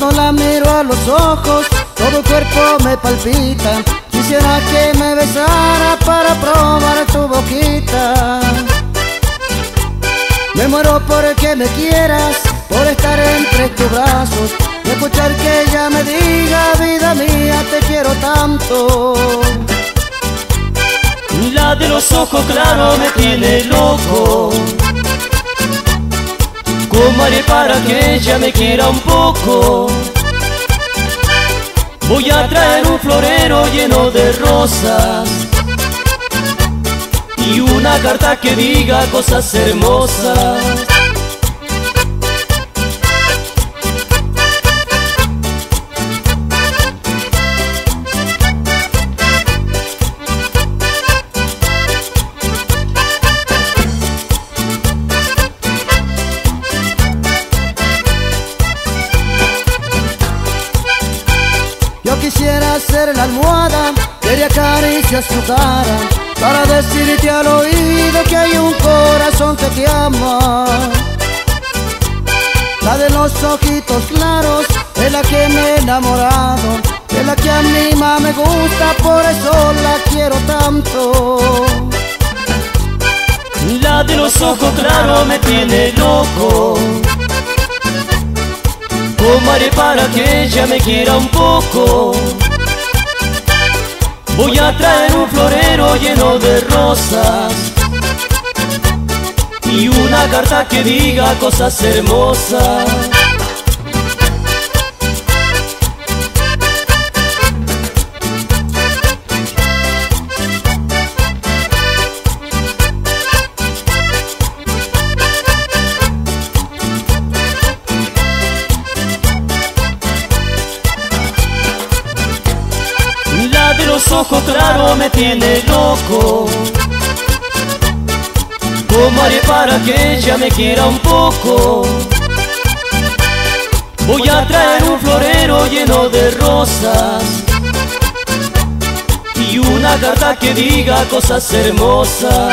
Cuando la miro a los ojos, todo cuerpo me palpita. Quisiera que me besara para probar tu boquita. Me muero por el que me quieras, por estar entre tus brazos, y escuchar que ella me diga, vida mía, te quiero tanto. La de los ojos claros me tiene loco. ¿Cómo haré para que ella me quiera un poco? Voy a traer un florero lleno de rosas y una carta que diga cosas hermosas. Quisiera ser la almohada que le acaricia su cara Para decirte al oído que hay un corazón que te ama La de los ojitos claros es la que me he enamorado Es la que a mí más me gusta, por eso la quiero tanto La de los ojos claros me tiene loco. ¿Cómo haré para que ella me quiera un poco? Voy a traer un florero lleno de rosas y una carta que diga cosas hermosas. Los ojos claros me tiene loco. ¿Cómo haré para que ella me quiera un poco? Voy a traer un florero lleno de rosas y una carta que diga cosas hermosas.